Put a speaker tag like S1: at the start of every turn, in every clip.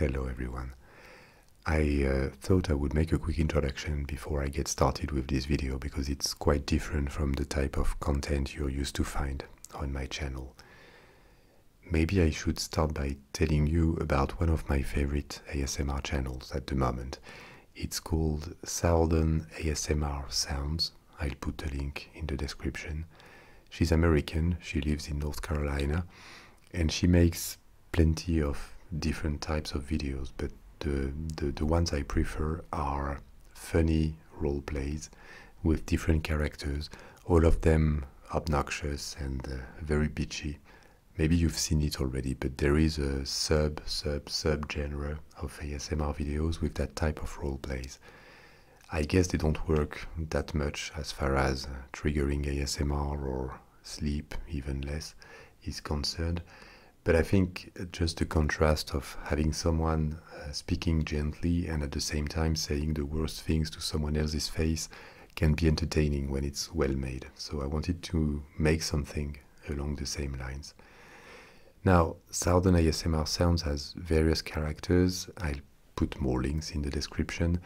S1: Hello everyone. I uh, thought I would make a quick introduction before I get started with this video because it's quite different from the type of content you're used to find on my channel. Maybe I should start by telling you about one of my favorite ASMR channels at the moment. It's called Southern ASMR Sounds. I'll put a link in the description. She's American, she lives in North Carolina, and she makes plenty of different types of videos, but the, the, the ones I prefer are funny role plays with different characters, all of them obnoxious and uh, very bitchy. Maybe you've seen it already, but there is a sub, sub, sub genre of ASMR videos with that type of role plays. I guess they don't work that much as far as triggering ASMR or sleep, even less, is concerned. But I think just the contrast of having someone uh, speaking gently and at the same time saying the worst things to someone else's face can be entertaining when it's well made. So I wanted to make something along the same lines. Now, Southern ASMR Sounds has various characters. I'll put more links in the description.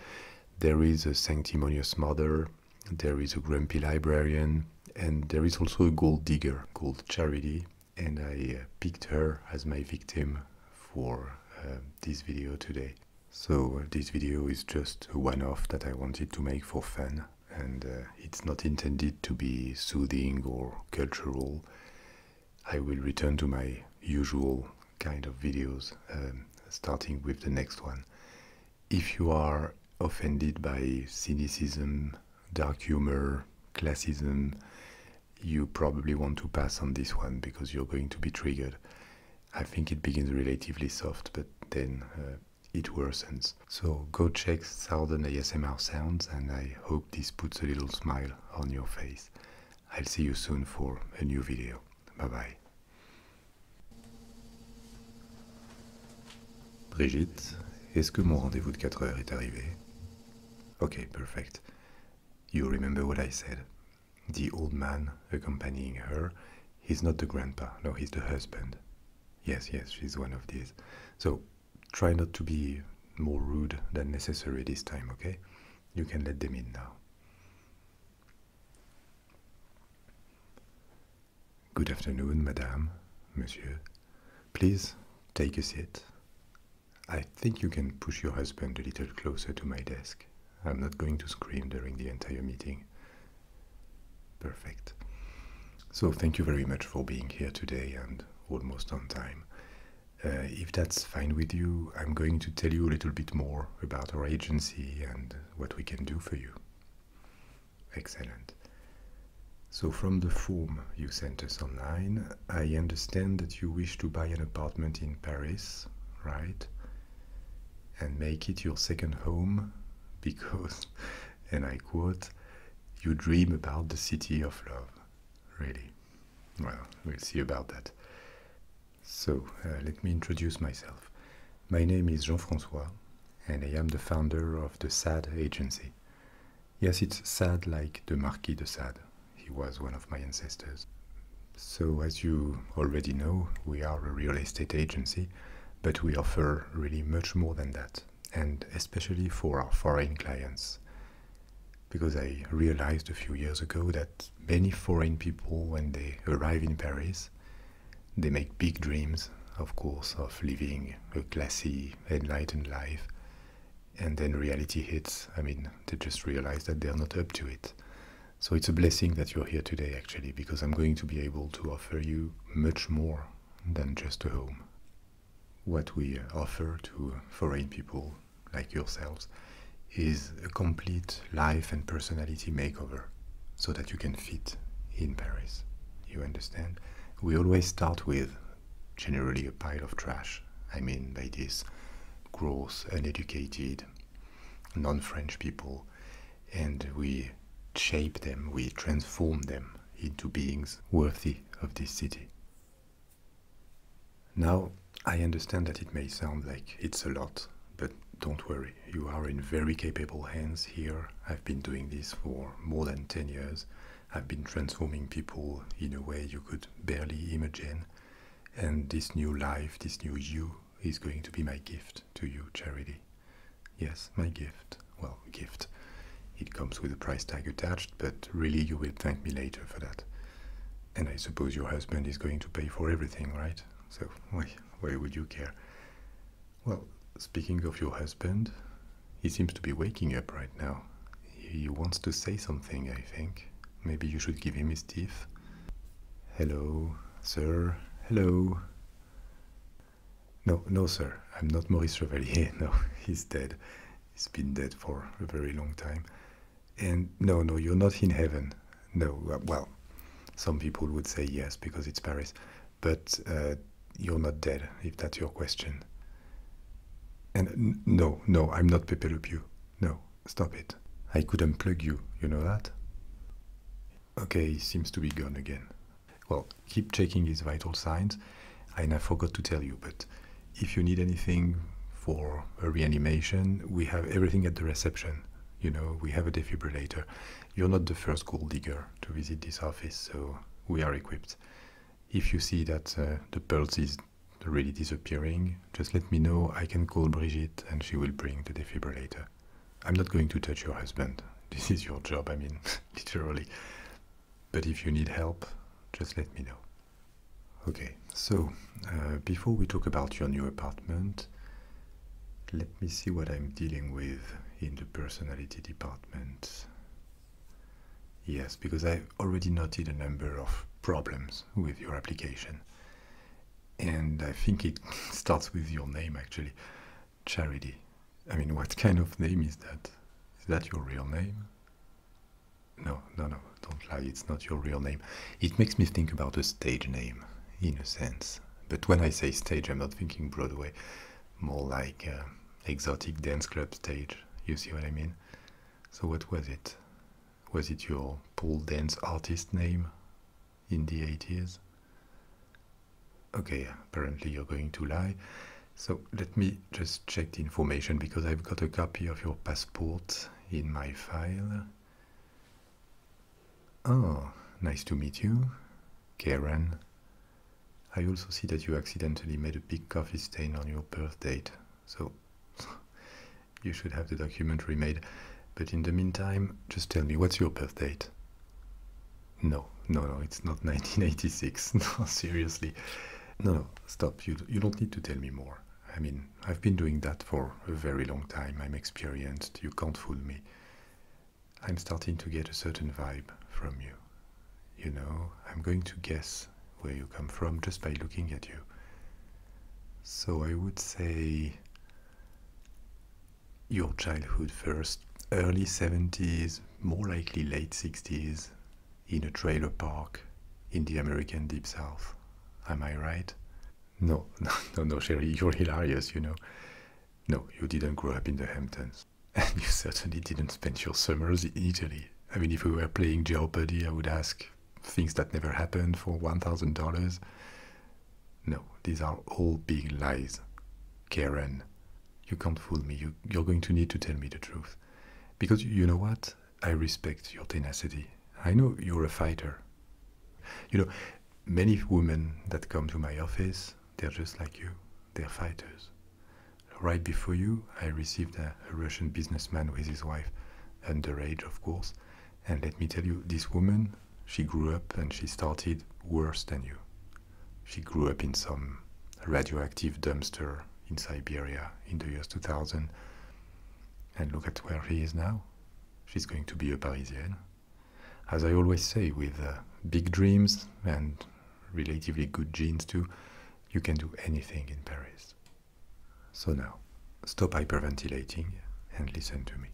S1: There is a sanctimonious mother, there is a grumpy librarian, and there is also a gold digger called Charity, and I uh, picked her as my victim for uh, this video today. So uh, this video is just a one-off that I wanted to make for fun, and it's not intended to be soothing or cultural. I will return to my usual kind of videos, um, starting with the next one. If you are offended by cynicism, dark humor, classism, you probably want to pass on this one because you're going to be triggered. I think it begins relatively soft, but then uh, it worsens. So go check Southern ASMR Sounds, and I hope this puts a little smile on your face. I'll see you soon for a new video. Bye bye. Brigitte, est-ce que mon rendez-vous de 4 heures est arrivé? Okay, perfect. You remember what I said? The old man accompanying her, he's not the grandpa, no, he's the husband. Yes, yes, she's one of these. So try not to be more rude than necessary this time, okay? You can let them in now. Good afternoon, madame, monsieur. Please take a seat. I think you can push your husband a little closer to my desk. I'm not going to scream during the entire meeting. Perfect. So, thank you very much for being here today and almost on time. Uh, if that's fine with you, I'm going to tell you a little bit more about our agency and what we can do for you. Excellent. So, from the form you sent us online, I understand that you wish to buy an apartment in Paris, right? And make it your second home because, and I quote, you dream about the city of love. Really? Well, we'll see about that. So, uh, let me introduce myself. My name is Jean Francois, and I am the founder of the SAD agency. Yes, it's SAD like the Marquis de Sade. He was one of my ancestors. So, as you already know, we are a real estate agency, but we offer really much more than that, and especially for our foreign clients because I realized a few years ago that many foreign people, when they arrive in Paris, they make big dreams, of course, of living a classy, enlightened life. And then reality hits. I mean, they just realize that they're not up to it. So it's a blessing that you're here today, actually, because I'm going to be able to offer you much more than just a home. What we offer to foreign people like yourselves is a complete life and personality makeover so that you can fit in Paris. You understand? We always start with generally a pile of trash. I mean, by this, gross, uneducated, non French people, and we shape them, we transform them into beings worthy of this city. Now, I understand that it may sound like it's a lot, but don't worry, you are in very capable hands here. I've been doing this for more than 10 years. I've been transforming people in a way you could barely imagine. And this new life, this new you, is going to be my gift to you, Charity. Yes, my gift. Well, gift. It comes with a price tag attached, but really you will thank me later for that. And I suppose your husband is going to pay for everything, right? So why, why would you care? Well, speaking of your husband, he seems to be waking up right now. He wants to say something, I think. Maybe you should give him his teeth. Hello, sir. Hello. No, no, sir. I'm not Maurice Chevalier. No, he's dead. He's been dead for a very long time. And no, no, you're not in heaven. No, uh, well, some people would say yes because it's Paris, but uh, you're not dead, if that's your question. And no, no, I'm not Pepe Le Pew. No, stop it. I could unplug you, you know that? Okay, he seems to be gone again. Well, keep checking his vital signs. And I forgot to tell you, but if you need anything for a reanimation, we have everything at the reception. You know, we have a defibrillator. You're not the first gold digger to visit this office, so we are equipped. If you see that uh, the pulse is really disappearing, just let me know. I can call Brigitte and she will bring the defibrillator. I'm not going to touch your husband. This is your job, I mean, literally. But if you need help, just let me know. Okay, so uh, before we talk about your new apartment, let me see what I'm dealing with in the personality department. Yes, because I've already noted a number of problems with your application. And I think it starts with your name actually Charity. I mean, what kind of name is that? Is that your real name? No, no, no, don't lie, it's not your real name. It makes me think about a stage name, in a sense. But when I say stage, I'm not thinking Broadway, more like uh, exotic dance club stage. You see what I mean? So, what was it? Was it your pole dance artist name in the 80s? Okay, apparently you're going to lie. So let me just check the information because I've got a copy of your passport in my file. Oh, nice to meet you, Karen. I also see that you accidentally made a big coffee stain on your birth date, so you should have the document remade. But in the meantime, just tell me, what's your birth date? No, no, no, it's not 1986. No, seriously. No, no, stop. You, you don't need to tell me more. I mean, I've been doing that for a very long time. I'm experienced. You can't fool me. I'm starting to get a certain vibe from you. You know, I'm going to guess where you come from just by looking at you. So I would say your childhood first, early 70s, more likely late 60s, in a trailer park in the American Deep South. Am I right? No, no, no, no, Sherry, you're hilarious, you know. No, you didn't grow up in the Hamptons. And you certainly didn't spend your summers in Italy. I mean, if we were playing Jeopardy, I would ask things that never happened for $1,000. No, these are all big lies. Karen, you can't fool me. You, you're going to need to tell me the truth. Because you know what? I respect your tenacity. I know you're a fighter. You know, many women that come to my office, they're just like you. They're fighters. Right before you, I received a, a Russian businessman with his wife, underage, of course. And let me tell you, this woman, she grew up and she started worse than you. She grew up in some radioactive dumpster in Siberia in the years 2000. And look at where she is now. She's going to be a Parisienne. As I always say, with uh, big dreams and relatively good genes too, you can do anything in Paris. So now, stop hyperventilating and listen to me.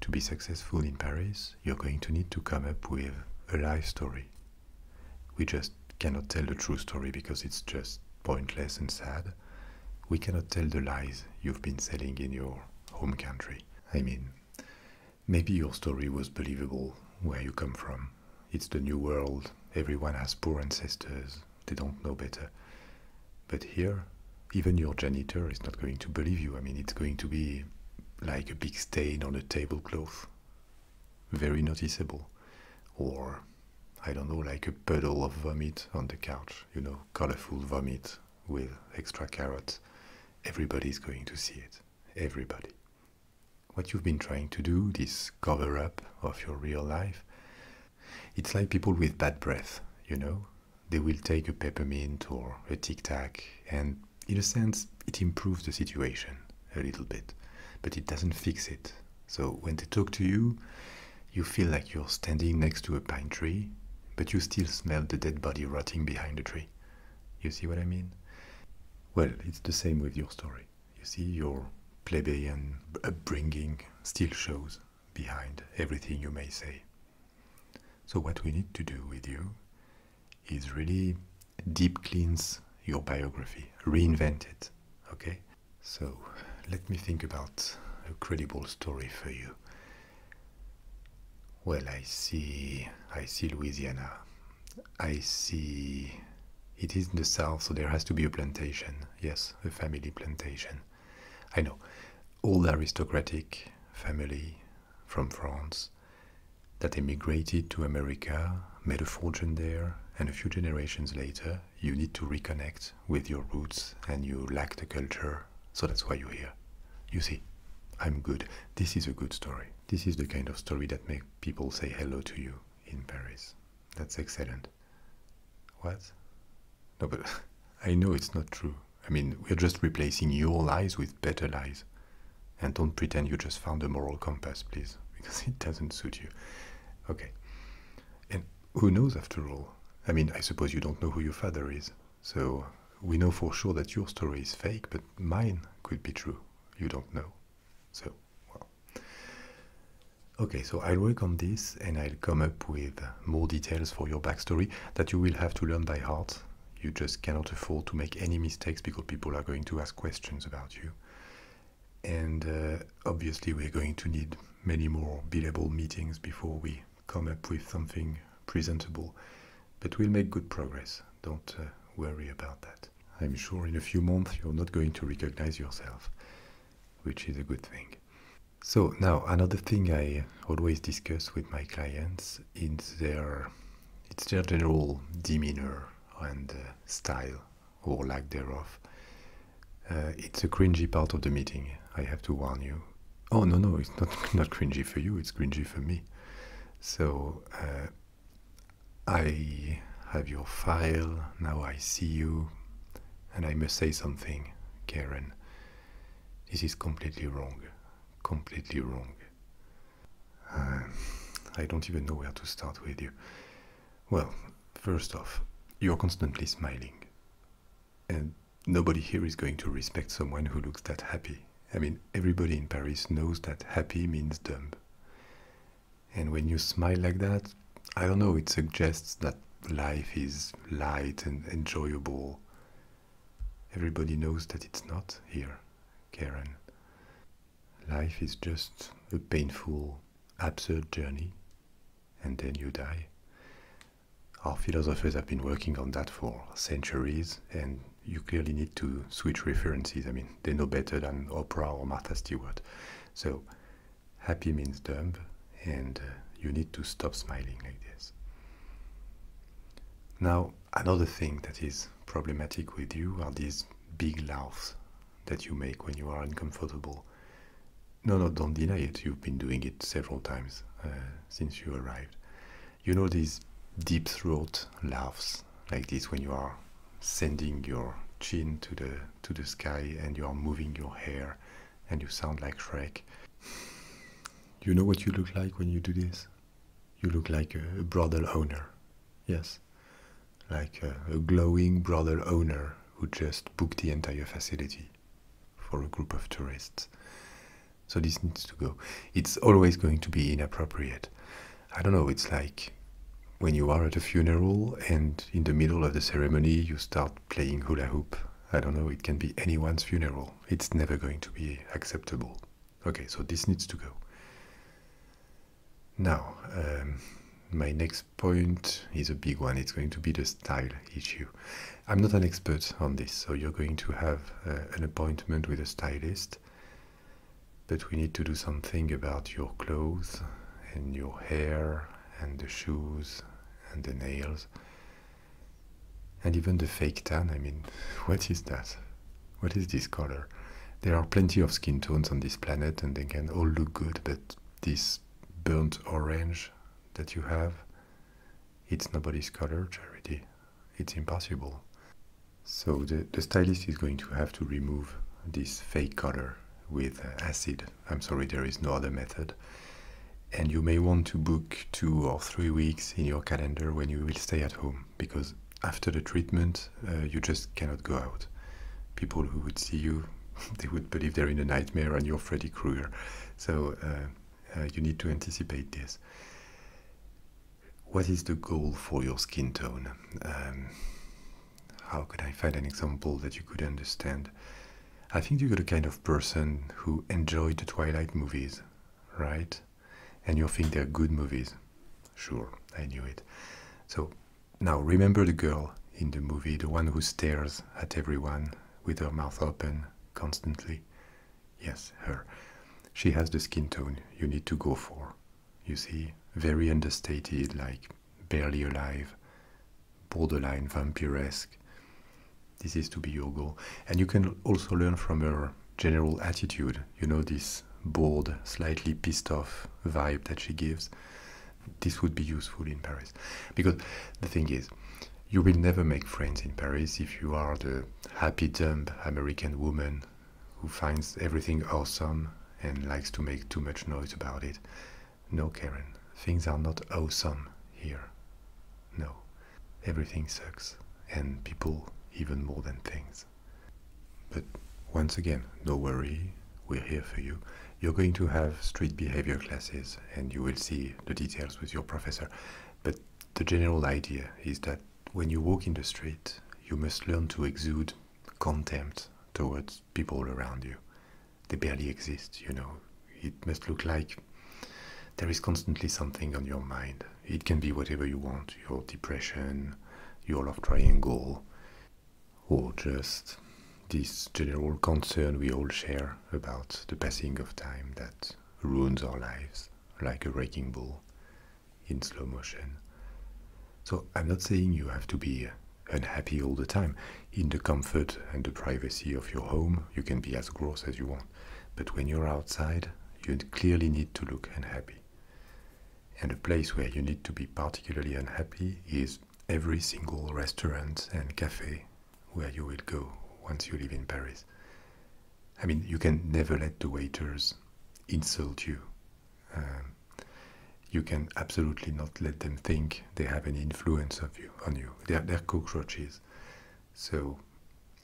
S1: To be successful in Paris, you're going to need to come up with a life story. We just cannot tell the true story because it's just pointless and sad. We cannot tell the lies you've been selling in your home country. I mean, maybe your story was believable where you come from. It's the new world, everyone has poor ancestors, they don't know better. But here, even your janitor is not going to believe you. I mean, it's going to be like a big stain on a tablecloth, very noticeable. Or, I don't know, like a puddle of vomit on the couch, you know, colorful vomit with extra carrots, everybody's going to see it. Everybody. What you've been trying to do, this cover up of your real life, it's like people with bad breath, you know? They will take a peppermint or a tic tac, and in a sense, it improves the situation a little bit, but it doesn't fix it. So when they talk to you, you feel like you're standing next to a pine tree, but you still smell the dead body rotting behind the tree. You see what I mean? Well, it's the same with your story. You see, your plebeian upbringing still shows behind everything you may say. So, what we need to do with you is really deep cleanse your biography, reinvent it. Okay? So, let me think about a credible story for you. Well, I see, I see Louisiana. I see it is in the south, so there has to be a plantation. Yes, a family plantation. I know. Old aristocratic family from France that emigrated to America, made a fortune there, and a few generations later, you need to reconnect with your roots and you lack the culture, so that's why you're here. You see, I'm good. This is a good story. This is the kind of story that makes people say hello to you in Paris. That's excellent. What? No, but I know it's not true. I mean, we're just replacing your lies with better lies. And don't pretend you just found a moral compass, please, because it doesn't suit you. Okay. And who knows after all? I mean, I suppose you don't know who your father is. So we know for sure that your story is fake, but mine could be true. You don't know. So, well. Okay, so I'll work on this and I'll come up with more details for your backstory that you will have to learn by heart. You just cannot afford to make any mistakes because people are going to ask questions about you. And uh, obviously, we're going to need many more billable meetings before we come up with something presentable. But we'll make good progress. Don't uh, worry about that. I'm sure in a few months you're not going to recognize yourself, which is a good thing. So now another thing I always discuss with my clients is their it's their general demeanor and uh, style or lack thereof. Uh, it's a cringy part of the meeting. I have to warn you. Oh no no, it's not not cringy for you. It's cringy for me. So uh, I have your file. Now I see you, and I must say something, Karen. This is completely wrong. Completely wrong. Uh, I don't even know where to start with you. Well, first off, you're constantly smiling. And nobody here is going to respect someone who looks that happy. I mean, everybody in Paris knows that happy means dumb. And when you smile like that, I don't know, it suggests that life is light and enjoyable. Everybody knows that it's not here, Karen. Life is just a painful, absurd journey, and then you die. Our philosophers have been working on that for centuries, and you clearly need to switch references. I mean, they know better than Oprah or Martha Stewart. So, happy means dumb, and uh, you need to stop smiling like this. Now, another thing that is problematic with you are these big laughs that you make when you are uncomfortable. No, no, don't deny it. You've been doing it several times uh, since you arrived. You know these deep throat laughs like this when you are sending your chin to the to the sky and you are moving your hair and you sound like Shrek. You know what you look like when you do this? You look like a, brothel owner. Yes. Like a, a glowing brothel owner who just booked the entire facility for a group of tourists. So this needs to go. It's always going to be inappropriate. I don't know, it's like when you are at a funeral and in the middle of the ceremony you start playing hula hoop. I don't know, it can be anyone's funeral. It's never going to be acceptable. Okay, so this needs to go. Now, um, my next point is a big one. It's going to be the style issue. I'm not an expert on this, so you're going to have uh, an appointment with a stylist. But we need to do something about your clothes and your hair and the shoes and the nails. And even the fake tan, I mean, what is that? What is this color? There are plenty of skin tones on this planet and they can all look good, but this burnt orange that you have, it's nobody's color, Charity. It's impossible. So the, the stylist is going to have to remove this fake color with uh, acid. I'm sorry, there is no other method. And you may want to book two or three weeks in your calendar when you will stay at home because after the treatment, uh, you just cannot go out. People who would see you, they would believe they're in a nightmare and you're Freddy Krueger. So uh, uh, you need to anticipate this. What is the goal for your skin tone? Um, how could I find an example that you could understand? I think you're the kind of person who enjoyed the Twilight movies, right? And you think they're good movies. Sure, I knew it. So now remember the girl in the movie, the one who stares at everyone with her mouth open constantly. Yes, her. She has the skin tone you need to go for. You see, very understated, like barely alive, borderline vampiresque. This is to be your goal. And you can also learn from her general attitude. You know, this bored, slightly pissed off vibe that she gives. This would be useful in Paris. Because the thing is, you will never make friends in Paris if you are the happy, dumb American woman who finds everything awesome and likes to make too much noise about it. No, Karen, things are not awesome here. No, everything sucks, and people even more than things. But once again, no worry, we're here for you. You're going to have street behavior classes, and you will see the details with your professor. But the general idea is that when you walk in the street, you must learn to exude contempt towards people around you. They barely exist, you know. It must look like there is constantly something on your mind. It can be whatever you want your depression, your love triangle, or just this general concern we all share about the passing of time that ruins our lives like a wrecking ball in slow motion. So I'm not saying you have to be unhappy all the time. In the comfort and the privacy of your home, you can be as gross as you want. But when you're outside, you clearly need to look unhappy. And a place where you need to be particularly unhappy is every single restaurant and cafe where you will go once you live in Paris. I mean, you can never let the waiters insult you. Um, you can absolutely not let them think they have any influence of you on you. They're, they're cockroaches. So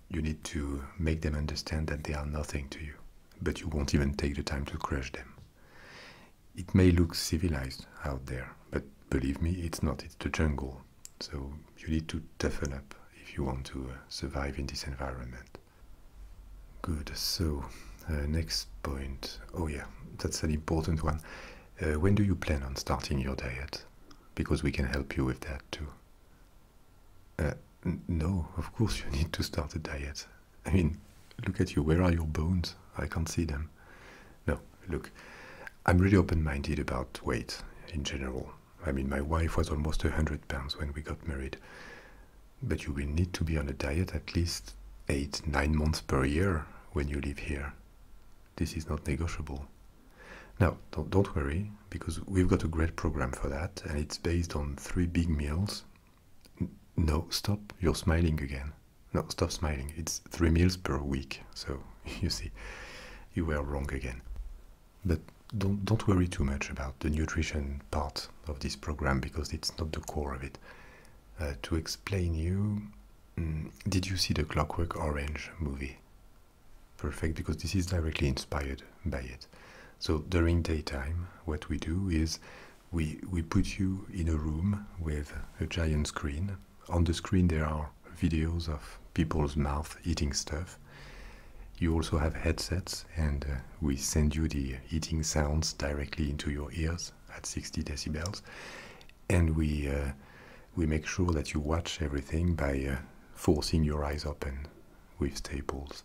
S1: you need to make them understand that they are nothing to you, but you won't even take the time to crush them. It may look civilized out there, but believe me, it's not. It's the jungle. So you need to toughen up you want to uh, survive in this environment. Good. So, uh, next point. Oh, yeah, that's an important one. Uh, when do you plan on starting your diet? Because we can help you with that too. Uh, no, of course you need to start a diet. I mean, look at you. Where are your bones? I can't see them. No, look, I'm really open minded about weight in general. I mean, my wife was almost 100 pounds when we got married. But you will need to be on a diet at least 8 9 months per year when you live here. This is not negotiable. Now, don't, don't worry, because we've got a great program for that, and it's based on three big meals. no, stop, you're smiling again. No, stop smiling. It's three meals per week, so you see, you were wrong again. But don't, don't worry too much about the nutrition part of this program because it's not the core of it. Uh, to explain you, mm, did you see the Clockwork Orange movie? Perfect, because this is directly inspired by it. So during daytime, what we do is we, we put you in a room with a giant screen. On the screen, there are videos of people's mouth eating stuff. You also have headsets, and uh, we send you the eating sounds directly into your ears at 60 decibels. And we, uh, we make sure that you watch everything by uh, forcing your eyes open with staples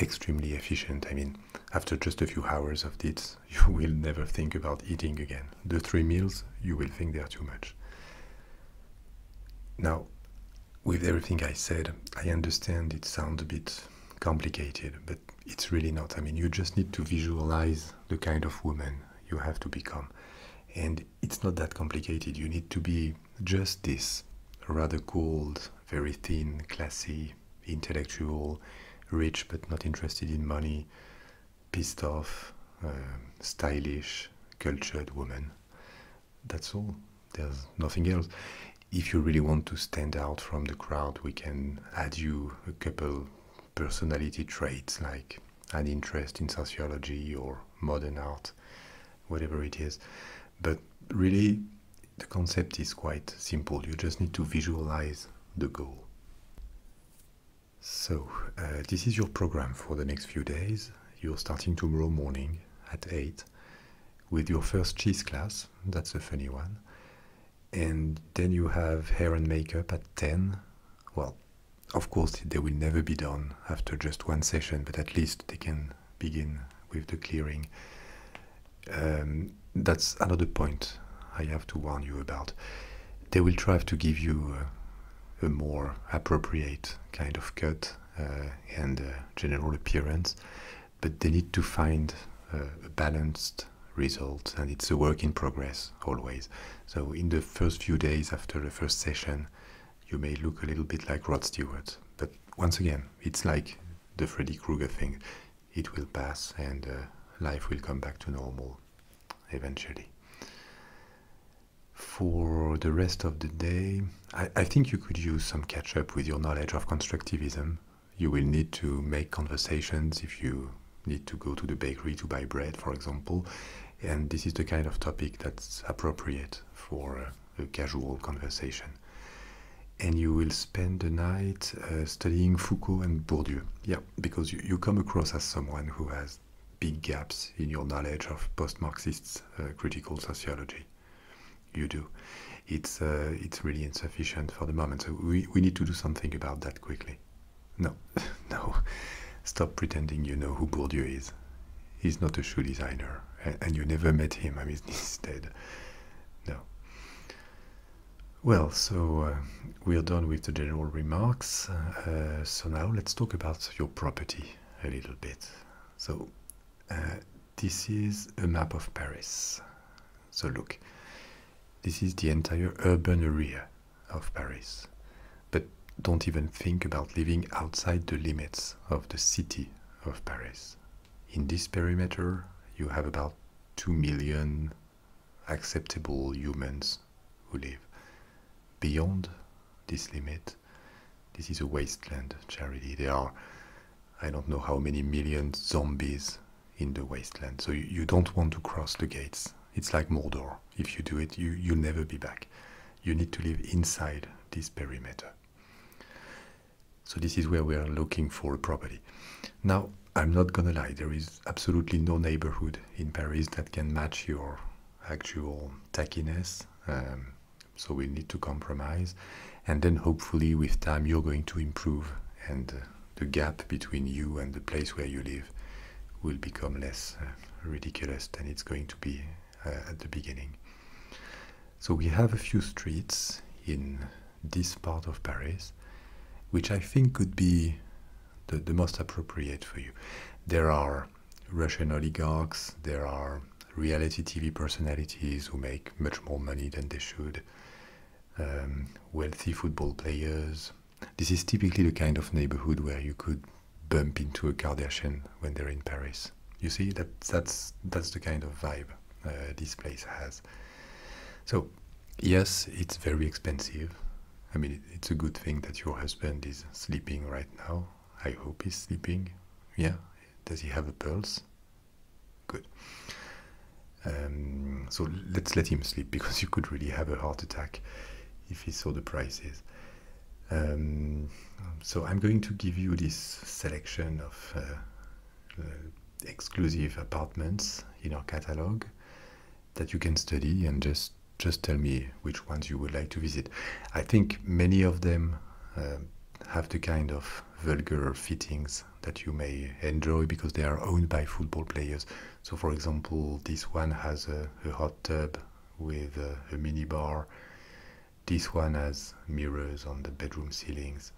S1: extremely efficient. I mean, after just a few hours of this, you will never think about eating again. The three meals, you will think they are too much. Now, with everything I said, I understand it sounds a bit complicated, but it's really not. I mean, you just need to visualize the kind of woman you have to become. And it's not that complicated. You need to be just this rather cold, very thin, classy, intellectual, rich but not interested in money, pissed off, uh, stylish, cultured woman. That's all. There's nothing else. If you really want to stand out from the crowd, we can add you a couple personality traits like an interest in sociology or modern art, whatever it is. But really, the concept is quite simple. You just need to visualize the goal. So, uh, this is your program for the next few days. You're starting tomorrow morning at 8 with your first cheese class. That's a funny one. And then you have hair and makeup at 10. Well, of course, they will never be done after just one session, but at least they can begin with the clearing. Um, that's another point I have to warn you about. They will try to give you a, more appropriate kind of cut uh, and uh, general appearance, but they need to find a balanced result, and it's a work in progress always. So, in the first few days after the first session, you may look a little bit like Rod Stewart, but once again, it's like the Freddy Krueger thing. It will pass, and uh, life will come back to normal eventually. For the rest of the day, I, I think you could use some catch up with your knowledge of constructivism. You will need to make conversations if you need to go to the bakery to buy bread, for example, and this is the kind of topic that's appropriate for a, a casual conversation. And you will spend the night uh, studying Foucault and Bourdieu. Yeah, because you, you come across as someone who has big gaps in your knowledge of post-Marxist uh, critical sociology. You do. It's uh, it's really insufficient for the moment. So we, we need to do something about that quickly. No, no. Stop pretending you know who Bourdieu is. He's not a shoe designer, and, you never met him. I mean, he's dead. No. Well, so uh, we're done with the general remarks. Uh, so now let's talk about your property a little bit. So uh, this is a map of Paris. So look, this is the entire urban area of Paris. But don't even think about living outside the limits of the city of Paris. In this perimeter, you have about 2 million acceptable humans who live. Beyond this limit, this is a wasteland, Charity. There are, I don't know how many million zombies in the wasteland. So you, you don't want to cross the gates. It's like Mordor. If you do it, you, you'll never be back. You need to live inside this perimeter. So this is where we are looking for a property. Now, I'm not gonna lie, there is absolutely no neighborhood in Paris that can match your actual tackiness. Um, so we need to compromise. And then hopefully with time you're going to improve and uh, the gap between you and the place where you live will become less uh, ridiculous than it's going to be at the beginning. So we have a few streets in this part of Paris, which I think could be the, the most appropriate for you. There are Russian oligarchs, there are reality TV personalities who make much more money than they should, um, wealthy football players. This is typically the kind of neighborhood where you could bump into a Kardashian when they're in Paris. You see that that's that's the kind of vibe uh, this place has. So yes, it's very expensive. I mean, it's a good thing that your husband is sleeping right now. I hope he's sleeping. Yeah. Does he have a pulse? Good. Um, so let's let him sleep because you could really have a heart attack if he saw the prices. Um, so I'm going to give you this selection of uh, uh, exclusive apartments in our catalog that you can study and just just tell me which ones you would like to visit. I think many of them uh, have the kind of vulgar fittings that you may enjoy because they are owned by football players. So, for example, this one has a, a hot tub with a, a mini bar this one has mirrors on the bedroom ceilings.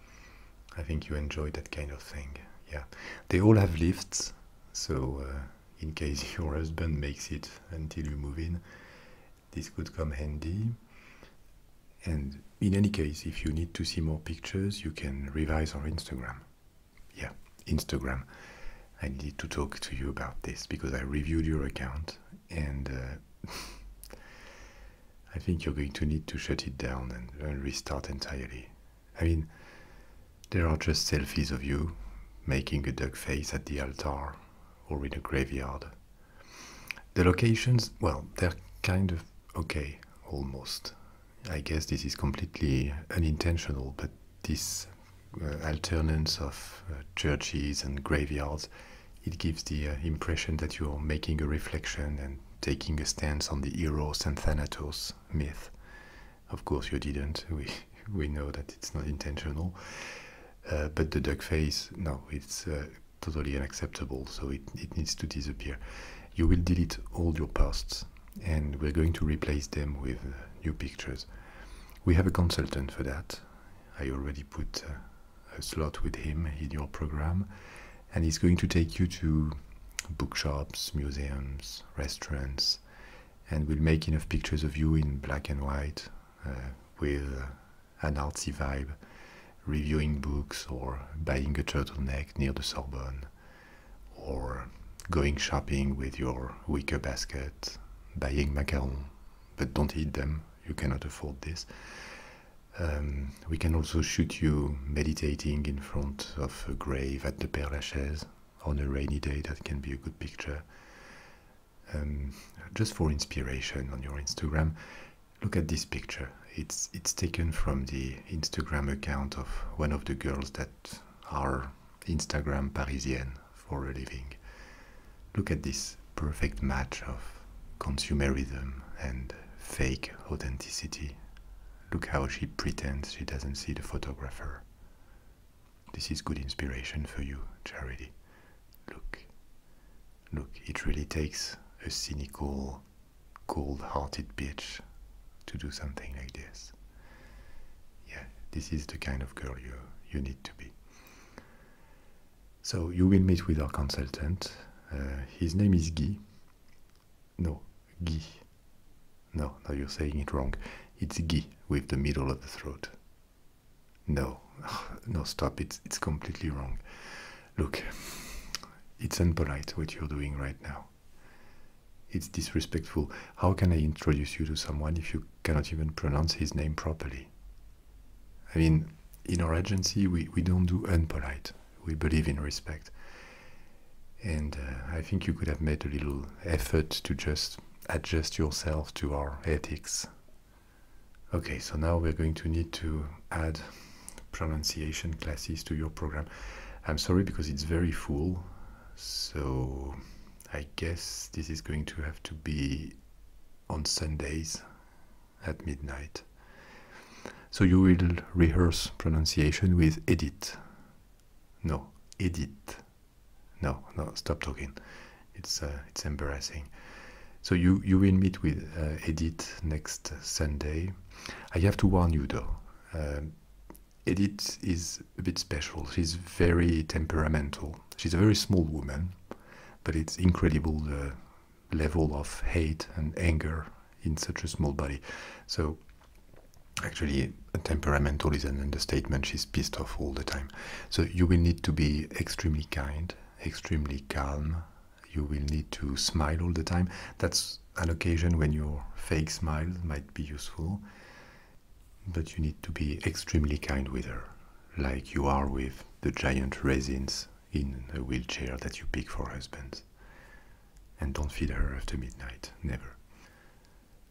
S1: I think you enjoy that kind of thing. Yeah, they all have lifts, so uh, in case your husband makes it until you move in, this could come handy. And in any case, if you need to see more pictures, you can revise our Instagram. Yeah, Instagram. I need to talk to you about this because I reviewed your account and uh, I think you're going to need to shut it down and, restart entirely. I mean, there are just selfies of you making a duck face at the altar or in a graveyard. The locations, well, they're kind of okay, almost. I guess this is completely unintentional, but this uh, alternance of uh, churches and graveyards, it gives the uh, impression that you're making a reflection and taking a stance on the Eros and Thanatos myth. Of course, you didn't. We we know that it's not intentional. Uh, but the duck face, no, it's uh, totally unacceptable. So it, it needs to disappear. You will delete all your posts, and we're going to replace them with uh, new pictures. We have a consultant for that. I already put a slot with him in your program, and he's going to take you to bookshops, museums, restaurants, and we'll make enough pictures of you in black and white uh, with an artsy vibe, reviewing books or buying a turtleneck near the Sorbonne, or going shopping with your wicker basket, buying macarons, but don't eat them, you cannot afford this. Um, we can also shoot you meditating in front of a grave at the Père Lachaise on a rainy day. That can be a good picture. Um, just for inspiration on your Instagram, look at this picture. It's it's taken from the Instagram account of one of the girls that are Instagram Parisienne for a living. Look at this perfect match of consumerism and fake authenticity. Look how she pretends she doesn't see the photographer. This is good inspiration for you, Charity. Look, look, it really takes a cynical, cold hearted bitch to do something like this. Yeah, this is the kind of girl you, you need to be. So you will meet with our consultant. Uh, his name is Guy. No, Guy. No, no, you're saying it wrong. It's Guy with the middle of the throat. No, no, stop. It's it's completely wrong. Look, it's unpolite what you're doing right now. It's disrespectful. How can I introduce you to someone if you cannot even pronounce his name properly? I mean, in our agency, we, we don't do unpolite. We believe in respect. And uh, I think you could have made a little effort to just adjust yourself to our ethics. Okay, so now we're going to need to add pronunciation classes to your program. I'm sorry because it's very full, so I guess this is going to have to be on Sundays at midnight. So you will rehearse pronunciation with Edith. No, Edith. No, no, stop talking. It's uh, it's embarrassing. So you you will meet with uh, Edith next Sunday. I have to warn you though. Um, Edith is a bit special. She's very temperamental. She's a very small woman, but it's incredible the level of hate and anger in such a small body. So, actually, a temperamental is an understatement. She's pissed off all the time. So, you will need to be extremely kind, extremely calm. You will need to smile all the time. That's an occasion when your fake smile might be useful but you need to be extremely kind with her, like you are with the giant resins in a wheelchair that you pick for husbands. And don't feed her after midnight, never.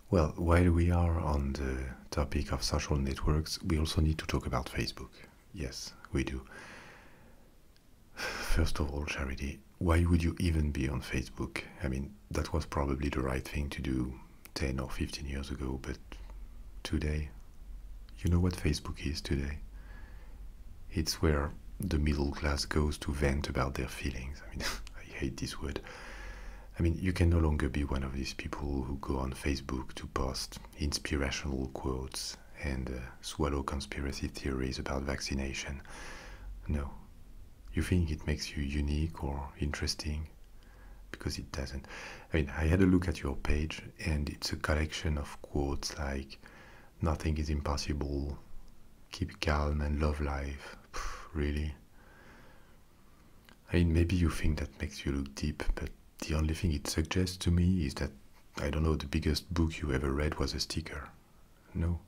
S1: Well, while we are on the topic of social networks, we also need to talk about Facebook. Yes, we do. First of all, Charity, why would you even be on Facebook? I mean, that was probably the right thing to do 10 or 15 years ago, but today, you know what Facebook is today? It's where the middle class goes to vent about their feelings. I mean, I hate this word. I mean, you can no longer be one of these people who go on Facebook to post inspirational quotes and uh, swallow conspiracy theories about vaccination. No. You think it makes you unique or interesting? Because it doesn't. I mean, I had a look at your page, and it's a collection of quotes like, nothing is impossible, keep calm and love life. Really? I mean, maybe you think that makes you look deep, but the only thing it suggests to me is that, I don't know, the biggest book you ever read was a sticker. No.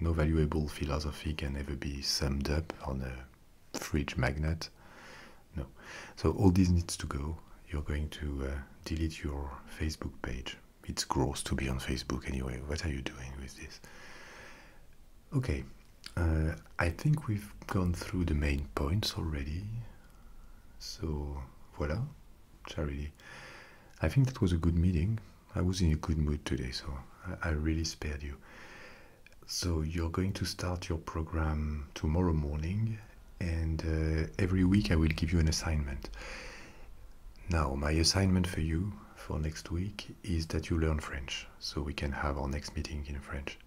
S1: No valuable philosophy can ever be summed up on a fridge magnet. No. So all this needs to go. You're going to uh, delete your Facebook page. It's gross to be on Facebook anyway. What are you doing with this? Okay, uh, I think we've gone through the main points already. So, voila, Charity. I think that was a good meeting. I was in a good mood today, so I, really spared you. So, you're going to start your program tomorrow morning, and uh, every week I will give you an assignment. Now, my assignment for you for next week is that you learn French, so we can have our next meeting in French.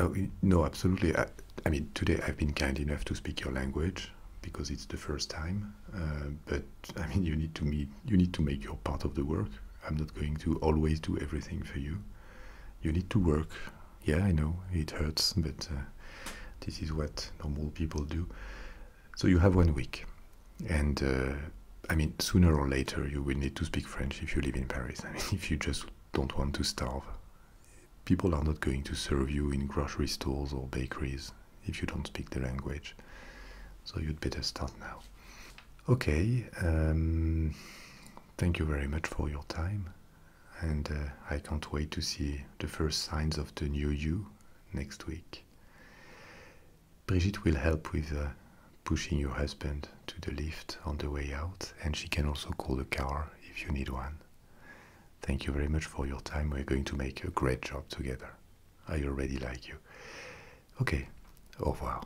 S1: Oh, no, absolutely. I, I, mean, today I've been kind enough to speak your language because it's the first time. Uh, but I mean, you need to meet, you need to make your part of the work. I'm not going to always do everything for you. You need to work. Yeah, I know it hurts, but uh, this is what normal people do. So you have one week, and uh, I mean, sooner or later you will need to speak French if you live in Paris. I mean, if you just don't want to starve people are not going to serve you in grocery stores or bakeries if you don't speak the language. So you'd better start now. Okay, um, thank you very much for your time, and uh, I can't wait to see the first signs of the new you next week. Brigitte will help with uh, pushing your husband to the lift on the way out, and she can also call a car if you need one. Thank you very much for your time. We're going to make a great job together. I already like you. Okay, au revoir.